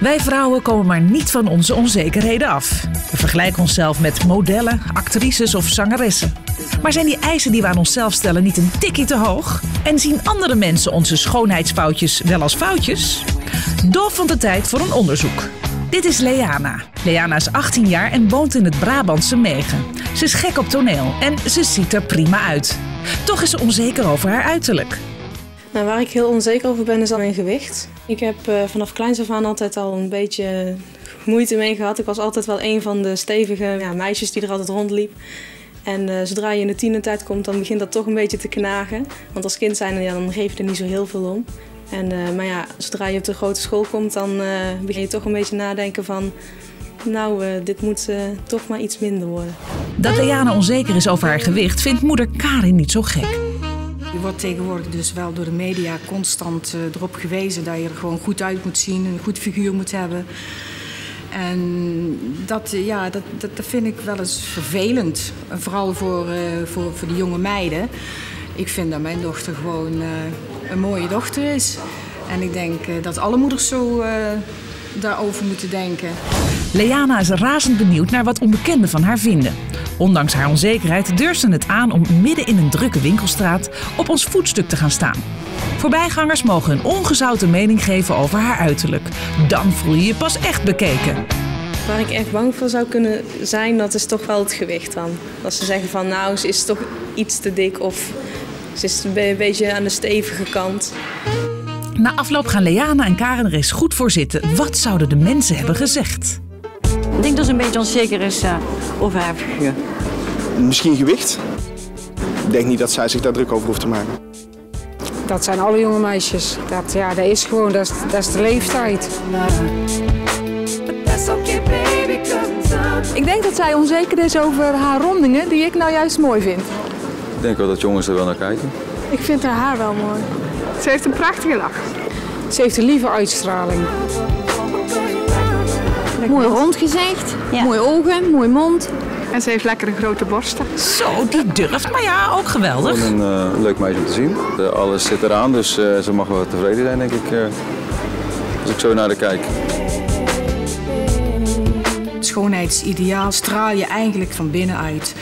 Wij vrouwen komen maar niet van onze onzekerheden af. We vergelijken onszelf met modellen, actrices of zangeressen. Maar zijn die eisen die we aan onszelf stellen niet een tikje te hoog? En zien andere mensen onze schoonheidsfoutjes wel als foutjes? Dolf vond de tijd voor een onderzoek. Dit is Leana. Leana is 18 jaar en woont in het Brabantse Megen. Ze is gek op toneel en ze ziet er prima uit. Toch is ze onzeker over haar uiterlijk. Nou, waar ik heel onzeker over ben is al mijn gewicht. Ik heb uh, vanaf kleins af aan altijd al een beetje moeite mee gehad. Ik was altijd wel een van de stevige ja, meisjes die er altijd rondliep. En uh, zodra je in de tienertijd komt, dan begint dat toch een beetje te knagen. Want als kind zijn, ja, dan geef je er niet zo heel veel om. En, uh, maar ja, zodra je op de grote school komt, dan begin je toch een beetje nadenken van... Nou, dit moet toch maar iets minder worden. Dat Leana onzeker is over haar gewicht, vindt moeder Karin niet zo gek. Je wordt tegenwoordig dus wel door de media constant uh, erop gewezen dat je er gewoon goed uit moet zien, een goed figuur moet hebben. En dat, ja, dat, dat, dat vind ik wel eens vervelend. Vooral voor, uh, voor, voor de jonge meiden. Ik vind dat mijn dochter gewoon een mooie dochter is. En ik denk dat alle moeders zo daarover moeten denken. Leana is razend benieuwd naar wat onbekenden van haar vinden. Ondanks haar onzekerheid durft ze het aan om midden in een drukke winkelstraat op ons voetstuk te gaan staan. Voorbijgangers mogen een ongezouten mening geven over haar uiterlijk. Dan voel je je pas echt bekeken. Waar ik echt bang voor zou kunnen zijn, dat is toch wel het gewicht dan. Als ze zeggen van nou, ze is toch iets te dik of ze is een beetje aan de stevige kant. Na afloop gaan Leana en Karen er eens goed voor zitten. Wat zouden de mensen hebben gezegd? Ik denk dat ze een beetje onzeker is uh, over haar figuur. Misschien gewicht. Ik denk niet dat zij zich daar druk over hoeft te maken. Dat zijn alle jonge meisjes. Dat, ja, dat is gewoon, dat is, dat is de leeftijd. Ik denk dat zij onzeker is over haar rondingen, die ik nou juist mooi vind. Ik denk wel dat jongens er wel naar kijken. Ik vind haar haar wel mooi. Ze heeft een prachtige lach. Ze heeft een lieve uitstraling. Mooi rond gezicht, ja. mooie ogen, mooi mond. En ze heeft lekkere grote borsten. Zo, die durft. Maar ja, ook geweldig. Gewoon een uh, leuk meisje om te zien. Alles zit eraan, dus uh, ze mag wel tevreden zijn, denk ik. als ik zo naar haar kijk. Het schoonheidsideaal straal je eigenlijk van binnenuit.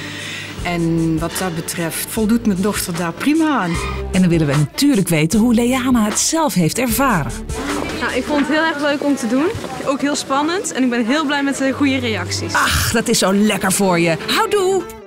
En wat dat betreft voldoet mijn dochter daar prima aan. En dan willen we natuurlijk weten hoe Leana het zelf heeft ervaren. Nou, ik vond het heel erg leuk om te doen. Ook heel spannend. En ik ben heel blij met de goede reacties. Ach, dat is zo lekker voor je. Houdoe!